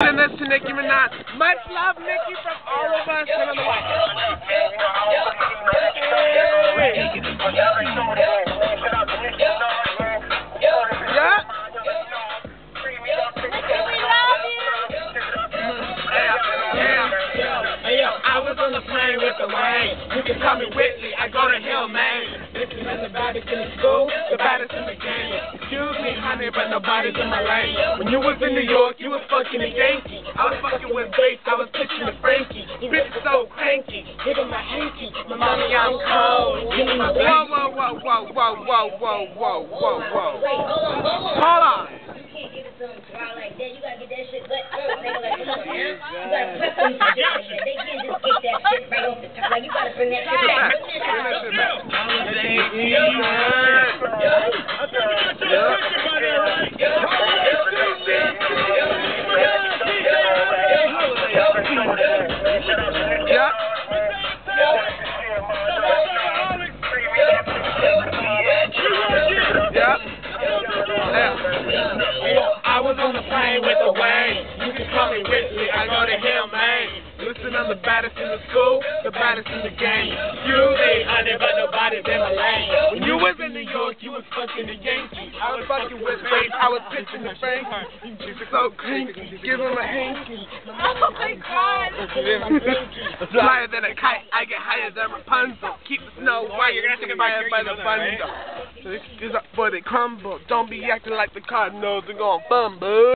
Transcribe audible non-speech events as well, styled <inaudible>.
Send this to Nicki Minaj. Much love, Nicki, from all of us. And on the white. Yeah. I was on the plane with the Wayne. You can call me Whitley, I go to Hill, man. This is in the baddest in the school, the baddest in the game. Honey, but nobody's in my lane. When you was in New York, you was fucking a Yankee. I was fucking with Bates, I was pitching to Frankie. Bitch so cranky, give him my hanky. My mommy, I'm cold. Give me my Whoa, blankie. whoa, whoa, whoa, whoa, whoa, whoa, whoa, whoa, whoa. Hold on. You gotta bring that shit back. Bring <laughs> that I was on the plane with the Wayne. You can call me Whitley, I go to Hill, man. Listen, I'm the baddest in the school, the baddest in the game. You ain't honey, but nobody's in my lane. When you was in New York, you was fucking the Yankees. I was fucking with Bates, I was pitching the Frankie. She's so cranky. Give him a hanky. Oh my god. Higher than a kite, I get higher than Rapunzel. Keep the snow white, you're gonna have to get by the bundle. So this is up for the crumble. Don't be acting like the Cardinals are gonna fumble.